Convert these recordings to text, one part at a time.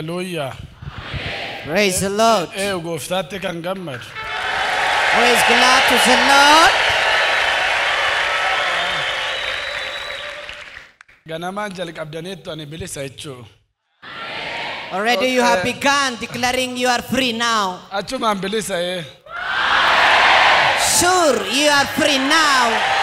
Haleluuyaa. Praise the Lord. Ee gooftaatti kan gammadu. Who is glad to the Lord? Ganamaan jalqabdaniittu ani bilisa jechuu. Already you have begun declaring you are free now. Achumaan bilisa ee. Sure, you are free now.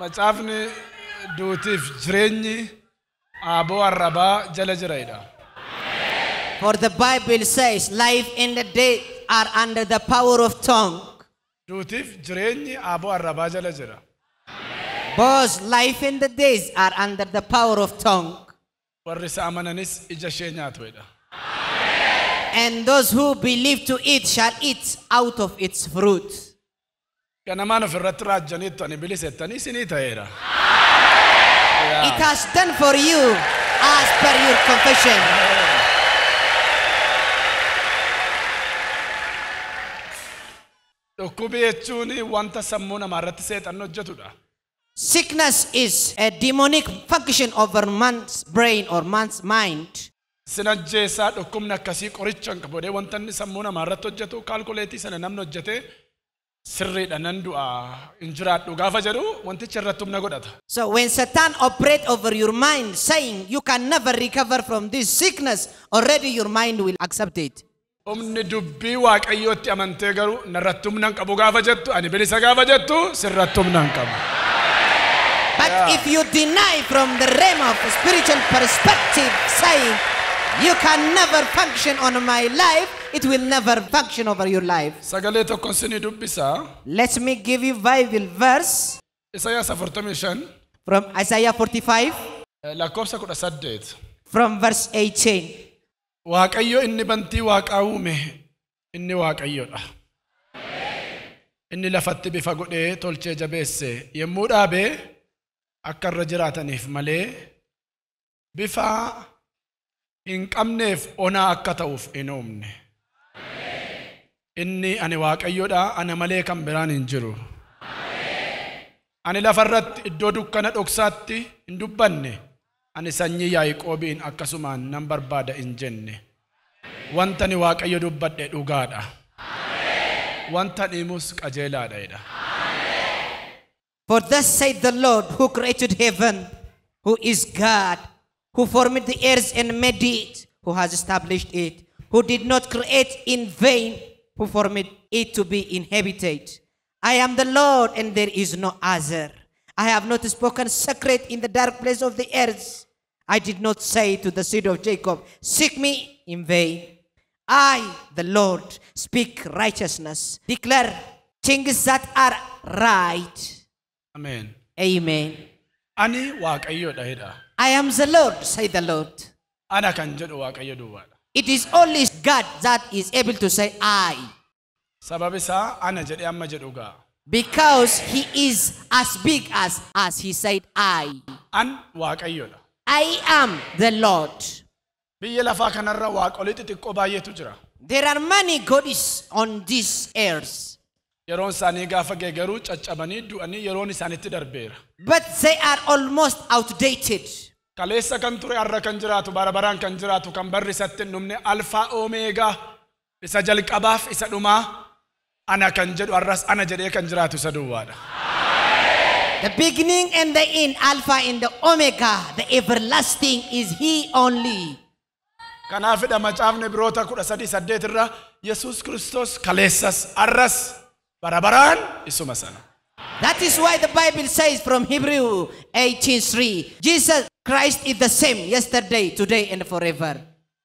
Macaafni duutiif jireenyi aaboo arrabaa jala jiraidha. For the Bible says, life and the death are under the power of tongue. Duutiif jireenyi aaboo arrabaa jala jira. Both life and the death are under the power of tongue. Warri isa amananis ija ishee nyaatuidha. And those who believe to it shall eat out of its fruit. Ganamaan ofirratti raajjaniittu ani bilisettanii isinii ta'eera. It has done for you as per your confession. Dhukkubi jechuun wanta sammuu namaa irratti seexanni hojjetudha. Sickness is a demonic function over man's brain or man's mind. Sin ajjeessaa dhukkubni akkasii qoricha hin qabu wanta sammuu namaa irratti hojjetu kaalkuleetii sana namni hojjete sirriidha nan du'a ah, hin jiraadhu gaafa jedhu wanticha irratti humna godhata. So when Satan operates over your mind, saying you can never recover from this sickness, already your mind will accept it. Humni dubbii waaqayyootti amantee garuu narratti humna hin qabu gaafa jettu ani bilisa gaafa jettu sirratti humna hin qabu. But if you deny from the realm of spiritual perspective, saying you can never function on my life, it will never function over your life. Sagalee tokkon sinii dubbisaa Let me give you Bible verse Isaayyaas 45 from Isaiah 45 eh, lakkoofsa 18. from verse 18. Waaqayyo inni bantii waaqaa uume inni waaqayyodha. Inni lafatti bifa godhee tolchee jabeesse yommuu dhaabee akka irra jiraataniif malee bifa hin qabneef onaa akka ta'uuf hin uumne. Inni ani waaqayyodha ana malee kan biraan hin jiru. Ani lafarratti iddoo dukkana dhoksaatti hin dubbanne. Ani sanyii Yaaqoobiin akkasumaan nan barbaada hin jenne. Wanta ani waaqayyo dubbadhe dhugaadha. Wanta dhiimus qajeelaadha jedha. For thus said the Lord who created heaven, who is God, who formed the earth and made it, who has established it, who did not create in vain, who formed it to be inhabited. I am the Lord and there is no other. I have not spoken secret in the dark place of the earth. I did not say to the seed of Jacob, Seek me in vain. I, the Lord, speak righteousness, declare things that are right. Amen. Amen. Ani. I am the Lord, say the Lord. Ana kan jedhu waaqayyo duwwaadha. It is only God that is able to say I. Sabab isaa ana jedhee amma jedhu gaa. Because he is as big as as he said I. An. I am the Lord. Biyya lafaa kanarra waaqolii xixiqqoo baay'eetu jira. There are many gods on this earth, Yeroon isaanii gaafa ga'e caccabanii du'anii yeroon isaanitti darbeera. but they are almost outdated. Kaleessa kan ture har'a kan jiraatu bara baraan kan jiraatu kan barri isatti hin dhumne alfaa oomeegaa isa jalqabaaf isa dhumaa ana kan jedhu har'as ana jedhee kan jiraatu isa duwwaadha. The beginning and the end, Alpha and the Omega, the everlasting is He only. Kanaafidha macaafni biroota kudha sadii saddeet irra Yesuus Kiristoos kaleessas har'as bara baraan isuma sana. That is why the Bible says from Hebrew 18:3, Jesus Christ is the same yesterday, today, and forever.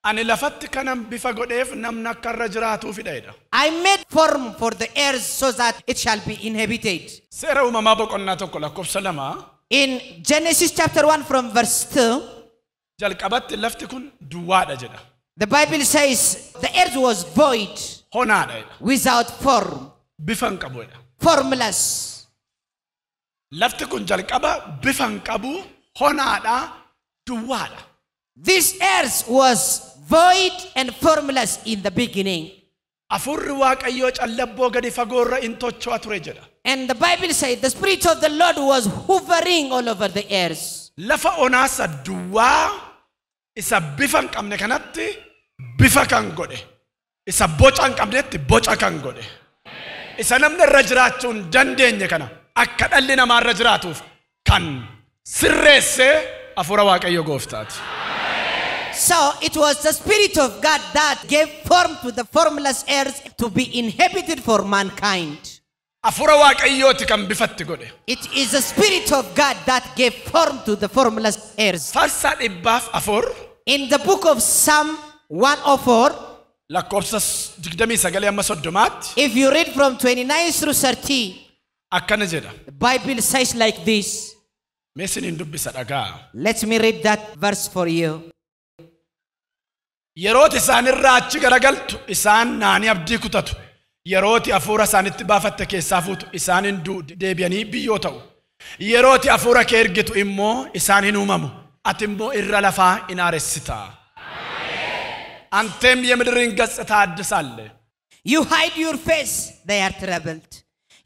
Ani lafatti kanan bifa godheef namni akka irra jiraatuufidha jedha. I made form for the earth so that it shall be inhabited. Seera uumamaa boqonnaa tokko lakkoofsa lama In Genesis chapter 1 from verse 2, jalqabatti lafti kun duwwaadha jedha. the Bible says the earth was void, Honaadha jedha. without form, Bifa hin qabu jedha. formless. Lafti kun jalqaba bifa hin qabu honaadha duwwaadha. This earth was void and formless in the beginning. Afurri waaqayyoo callabboo gadi fagoorra in tocho'a ture jedha. And the Bible says the Spirit of the Lord was hovering all over the earth. lafa onaasa duwwaa isa bifa hin qabne kanatti bifa kan godhe isa boca hin qabnetti boca kan godhe isa namni irra jiraachuu hin dandeenye kana akka dhalli namaa irra jiraatuuf kan sirreessee hafuura waaqayyo gooftaati. So it was the Spirit of God that gave form to the formless earth to be inhabited for mankind. Hafuura waaqayyooti kan bifatti godhe. It is the Spirit of God that gave form to the formless earth. Faarsaa dhibbaaf afur In the book of Psalm 104, lakkoofsa 29 amma soddomaatti if you read from 29 through 30, akkana jedha. the Bible says like this. Mee isiniin dubbisa dhagaa. Let me read that verse for you. Yerooti isaan irraa achi garagaltu isaan naanii abdii kutatu. Yerooti hafuura isaanitti baafatte keessaa fuutu isaan hin du'u deebi'anii biyyoo ta'u. Yerooti hafuura kee ergitu immoo isaan hin uumamu. Ati immoo irra lafaa hin haaressita. አንተም የምድርን ገጽታ አድሳለህ። You hide your face, they are troubled.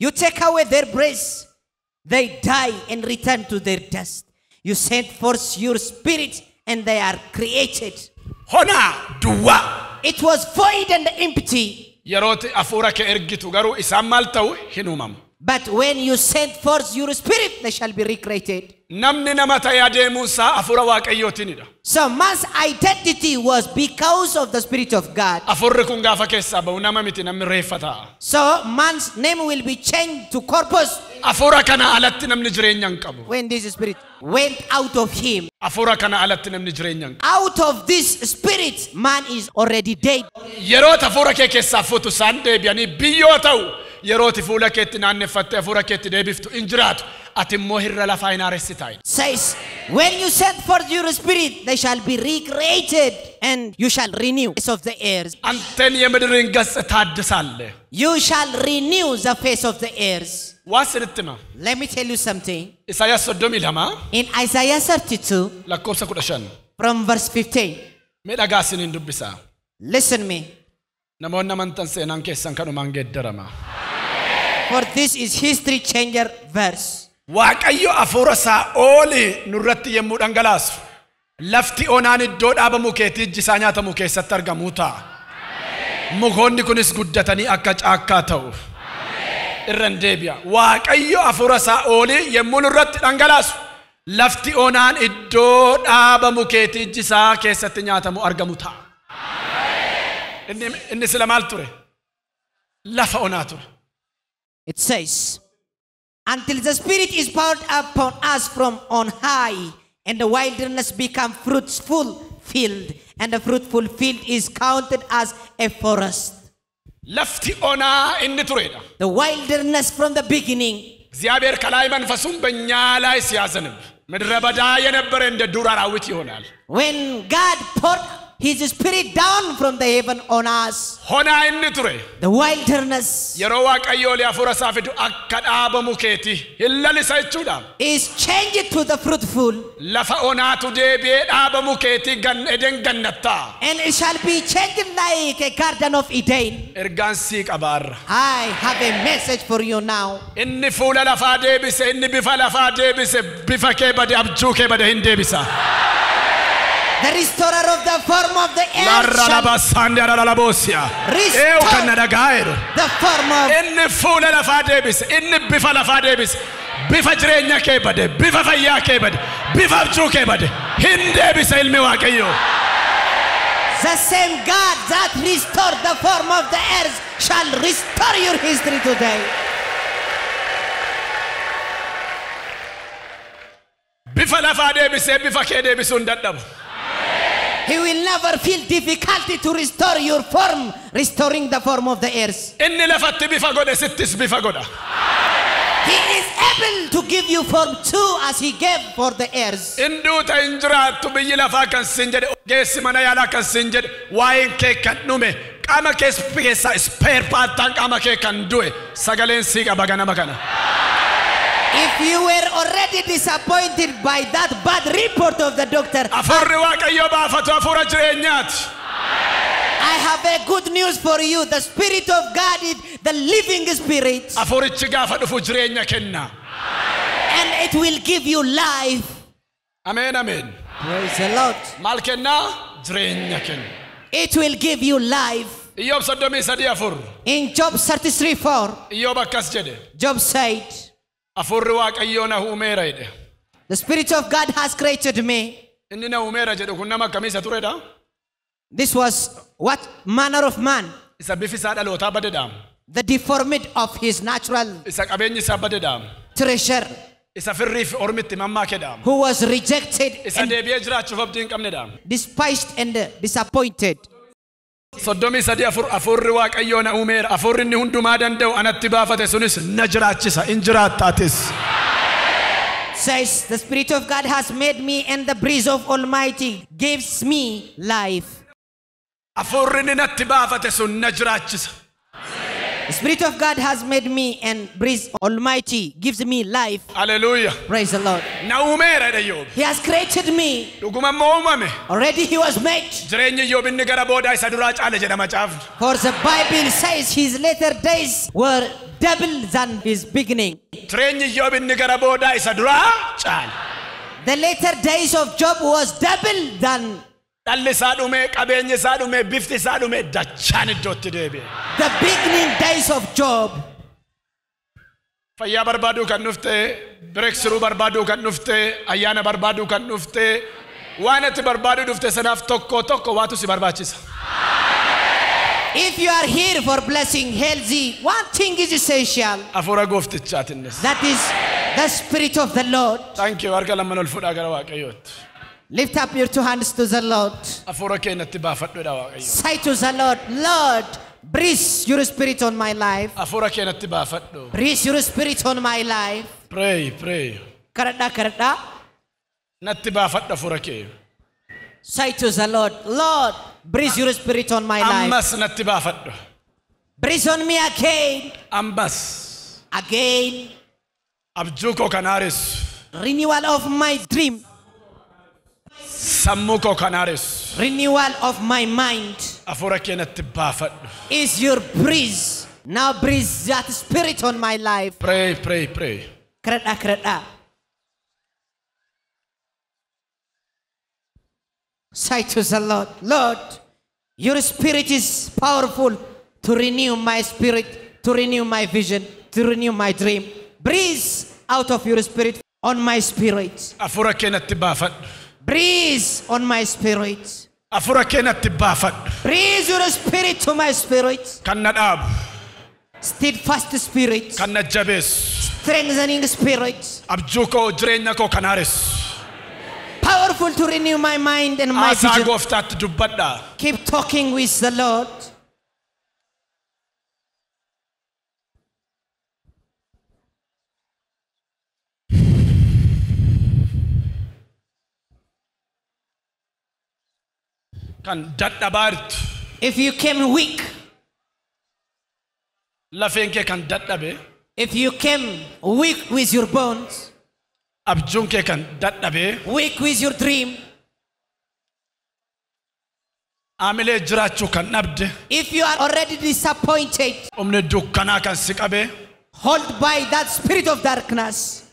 You take away their breath, They die and return to their dust. You send forth your spirit and they are created. Hona duwa. It was void and empty. Ergitu. But when you send forth your spirit, they shall be recreated. Namni nama ta'ee adeemuunsaa hafuura waaqayyootiinidha. So man's identity was because of the Spirit of God. Hafuurri kun gaafa keessaa ba'u nama miti namni reeffa ta'a. So man's name will be changed to corpus Hafuura kana alatti namni jireenya hin qabu. when this spirit went out of him. Hafuura kana alatti namni jireenya hin qabu. Out of this spirit, man is already dead. Yerooti hafuura kee keessaa fuutu isaan deebi'anii biyyoo ta'u yerooti fuula keetti naanneffattee hafuura keetti deebiftu hin jiraatu. Ati immoo irra lafaa hin haaressita. Says, when you send forth your spirit, they shall be recreated and you shall renew the face of the earth. አንተን የምድርን ገጽታ አድሳለህ። You shall renew the face of the earth. hima. Let me tell you something. Isaayaas soddomii lama In Isaiah 32, lakkoofsa kudha shan. from verse 15, Mee dhagaa isiniin dubbisa. listen me. Namoonni amantan seenaan keessan kanumaan geeddarama. For this is history changer verse. Waaqayyo hafuura isaa ooli nurratti yommuu dhangalaasu lafti onaan iddoo dhaabamuu keetii ijji isaa nyaatamuu keessatti argamuu ta'a. Mukoonni kunis guddatanii akka caakkaa ta'u. Hin deebi'a. Waaqayyo hafuura isaa ooli yommuu nurratti dhangalaasu lafti onaan iddoo dhaabamu keetii ijji isaa keessatti nyaatamu argamu ta'a. Inni sila maal ture? Lafa onaa ture. It says, Until the Spirit is poured upon us from on high, and the wilderness become fruitful field, and the fruitful field is counted as a forest. Lafti onaa inni turedha. The wilderness from the beginning. እግዚአብሔር ከላይ መንፈሱን በእኛ ላይ ሲያዘንብ ምድረ በዳ የነበረ እንደ ዱር አራዊት ይሆናል። When God poured his Spirit down from the heaven on us, inni ture the wilderness yeroo waaqayyoo hafuura fidu akka dhaabamu keeti hin jechuudha. is changed to the fruitful, Lafa onaatu deebi'ee dhaabamu keeti eden gannattaa. and it shall be changed like a garden of Eden. Ergaan sii qabaarra. I have a message for you now. Inni fuula lafaa deebise, inni bifa lafaa deebise, bifa kee bade abjuu kee bade hin deebisa. The restorer of the form of the lalaboosiya. Restore. The form of inni fuula lafaa deebise inni bifa lafaa deebise bifa jireenya kee bade bifa fayyaa kee bade bifa abjuu kee bade hin deebise ilmi waaqayyoo the same God that restored the form of the earth shall restore your history today. bifa lafaa deebisee bifa kee deebisuu hin dadhabu He will never feel difficulty to restore your form, restoring the form of the lafatti bifa godhe sittis bifa godha He is able to give you form too as he gave for the earth. induuta hin jiraattu biyyi lafaa kan sin jedhe ogeessi mana yaalaa kan sin jedhe waa'een kee kan dhume qaama kee keessaa ispeer paattaan qaama kee kan du'e sagaleen sii qaba ganama kana If you were already disappointed by that bad report of the doctor, hafuurri waaqayyoo baafatu hafuura jireenyaati I have a good news for you. The Spirit of God is the living Spirit, Hafuurichi gaafa dhufu jireenya kenna. and it will give you life. Amen, amen. Praise the Lord. Maal kennaa? Jireenya. It will give you life. Iyyoob soddomii sadii afur. In Job 33 4, Iyyoob akkas jedhe. Job said, Hafuurri Waaqayyoo na uumeera jedhe. The Spirit of God has created me. Inni na uumeera jedhu kun nama akkamii isa turedha? This was what manner of man? Isa bifi isaa dhalootaa. The deformity of his natural Isa qabeenyi isaa treasure, Isa firriif ormitti who was rejected Isa deebi'ee jiraachuuf abdii hin qabnedha. despised and disappointed. Soddomii sadii afur hafuurri Waaqayyoo na uumeera. Hafuurri inni hundumaa danda'u anatti baafate sunis na jiraachisa. In jiraattaatis. Says, The Spirit of God has made me, and the breeze of Almighty gives me life. Hafuurri inni natti baafate sun na jiraachisa. The Spirit of God has made me, and breeze Almighty gives me life. Haleluuya. Praise the Lord. He has created me. Dhuguma immoo uumame. Already he was made. Jireenyi Iyyoob inni gara boodaa isa duraa caale jedha macaafni. For the Bible says his later days were double than his beginning. Jireenyi Iyyoob inni gara boodaa isa duraa caale. The later days of Job was double than Dhalli isaa dhumee, qabeenyi isaa dhumee, bifti isaa dhumee dachaan iddootti deebi'e. the beginning days of Job. Fayyaa barbaaduu kan dhufte, bireeksiruu barbaaduu kan dhufte, ayyaana barbaaduu kan dhufte, waan ati barbaaduu dhufte sanaaf tokko tokko waatu si barbaachisa. If you are here for blessing, healthy, one thing is essential. Hafuura gooftichaatinnis. That is the Spirit of the Lord. Thank you harka lamman ol fudhaa gara Waaqayyootti. Lift up your two hands to the Lord. Hafuura keenyatti baafadhuudha Waaqayyo. Say to the Lord, Lord, breathe your Spirit on my life. Hafuura keenyatti baafadhu. Breathe your Spirit on my life. Pray, pray. Karadha, karadha. Natti baafadhu hafuura kee. Say to the Lord, Lord, breathe your Spirit on my life. Ammas natti baafadhu. Breathe on me again, Ammas. again. Abjuu koo kan haaressu. Renewal of my dream, Sammuu koo kan haaressu. renewal of my mind Hafuura keenyatti baafadhu. is your breeze. Now breathe that Spirit on my life. Pray, pray, pray. Karadha, karadha. Say to the Lord, Lord, your spirit is powerful to renew my spirit, to renew my vision, to renew my dream. Breathe out of your spirit on my spirit. Baafadhu. Breathe on my spirit. Hafuura keenyatti baafadhu. Breathe your spirit to my spirit. Kan na dhaabu, Steadfast spirit. kan na jabeessu. Strengthening spirit. Abjuu koo jireenya koo kan haaressu. Powerful to renew my mind and my Haasaa vision. gooftaatti dubbadhaa. Keep talking with the Lord. Kan dadhabaa jirtu. If you came weak, Lafeen kee kan dadhabe. if you came weak with your bones, Abjuun kee kan dadhabe. weak with your dream, Aamilee jiraachuu kan dhabde. if you are already disappointed, Humni dukkanaa kan si qabe. hold by that spirit of darkness.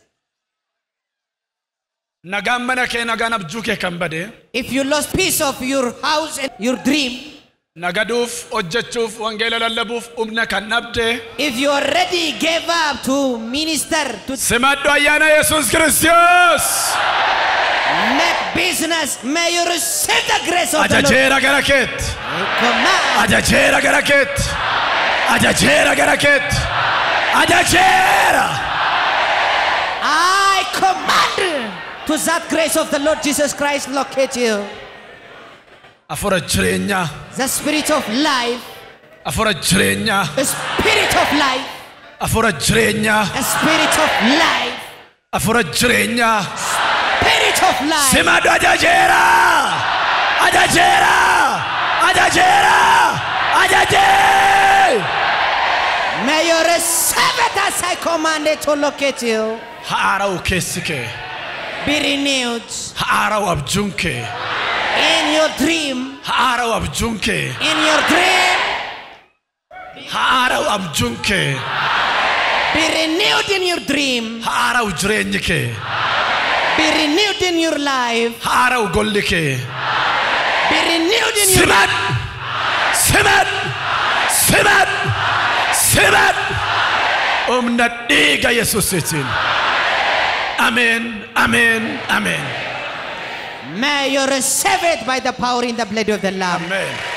Nagaan mana kee nagaan abjuu kee kan bade. If you lost peace of your house and your dream, Nagaduuf, hojjechuuf, wangeela lallabuuf humna kan dhabde. if you already gave up to minister, to Simadhu ayyaana Yesuus Kiristoos. make business, may you receive the grace of the Lord. Ajajeera gara keetti. Ajajeera gara keetti. Ajajeera gara keetti. Ajajeera. I command to that grace of the Lord Jesus Christ locate you. Hafuura jireenyaa. The spirit of life, Hafuura jireenyaa. the spirit of life, Hafuura jireenyaa. the spirit of life, Hafuura jireenyaa. spirit of life. Simadhu ajajeera. Ajajeera. Ajajeera. Ajajee. May you receive it as I commanded to locate you. Haara'u keessi kee. Be renewed. Haara'u abjuun in your dream, haarawu abjuun In your dream, haarawu abjuun be renewed in your dream. haarawu jireenyi kee Be renewed in your life. haarawu golli kee Be renewed in your simad simad simad simad humna dhiiga yesuusitiin ameen Amen, Amen. May you receive it by the power in the blood of the Lamb. ameen